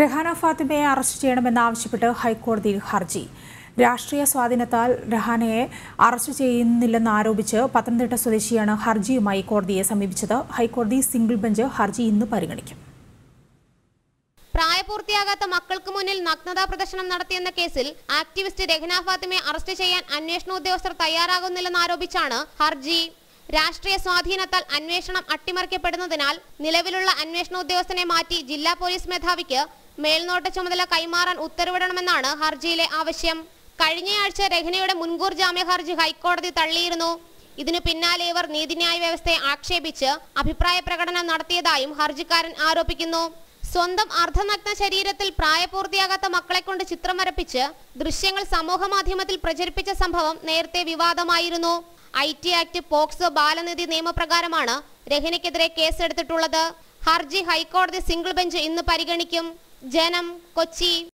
Rahane ഫാത്തിമയെ arrest ചെയ്യണമെന്നാവശ്യപ്പെട്ട് ഹൈക്കോടതിയിൽ ഹർജി. രാഷ്ട്രീയ സ്വാധീനത്താൽ രഹാനയെ അറസ്റ്റ് ചെയ്യുന്നില്ലെന്ന് ആരോപിച്ച് പത്തനംതിട്ട സ്വദേശിയാണ് ഹർജിയുമായി കോടതിയെ സമീപിച്ചത്. ഹൈക്കോടതി സിംഗിൾ ബെഞ്ച് ഹർജി ഇന്ന് പരിഗണിക്കും. പ്രായപൂർത്തിയാകാത്ത മക്കൾക്ക് മുന്നിൽ നഗ്നതാ പ്രദർശനം നടത്തിയെന്ന കേസിൽ ആക്ടിവിസ്റ്റ് രഹ്ന ഫാത്തിമയെ അറസ്റ്റ് ചെയ്യാൻ അന്വേഷണ ഉദ്യോഗസ്ഥർ തയ്യാറാകുന്നില്ലെന്നാരോപിച്ചാണ് ഹർജി. രാഷ്ട്രീയ സ്വാധീനത്താൽ അന്വേഷണം അട്ടിമറിക്കപ്പെടുന്നതിനാൽ നിലവിലുള്ള അന്വേഷണ ഉദ്യോഗസ്ഥനെ മാറ്റി ജില്ലാ പോലീസ് മേധാവിക്ക് മേൽനോട്ട ചുമതല കൈമാറാൻ ഉത്തരവിടണമെന്നാണ് ഹർജിയിലെ ആവശ്യം. കഴിഞ്ഞയാഴ്ച രഹ്നയുടെ മുൻകൂർ ജാമ്യ ഹർജി ഹൈക്കോടതി തള്ളിയിരുന്നു. ഇതിനു പിന്നാലെ ഇവർ നീതിന്യായ വ്യവസ്ഥയെ ആക്ഷേപിച്ച് അഭിപ്രായ പ്രകടനം നടത്തിയതായും ഹർജിക്കാരൻ ആരോപിക്കുന്നു. സ്വന്തം അർദ്ധനഗ്ന ശരീരത്തിൽ പ്രായപൂർത്തിയാകാത്ത മക്കളെ കൊണ്ട് ചിത്രം വരപ്പിച്ച് ദൃശ്യങ്ങൾ സമൂഹ മാധ്യമത്തിൽ പ്രചരിപ്പിച്ച സംഭവം നേരത്തെ വിവാദമായിരുന്നു. ഐ ടി ആക്ട് പോക്സോ ബാലനിധി നിയമപ്രകാരമാണ് രഹിനയ്ക്കെതിരെ കേസെടുത്തിട്ടുള്ളത്. ഹർജി ഹൈക്കോടതി സിംഗിൾ ബെഞ്ച് ഇന്ന് പരിഗണിക്കും. ജനം കൊച്ചി.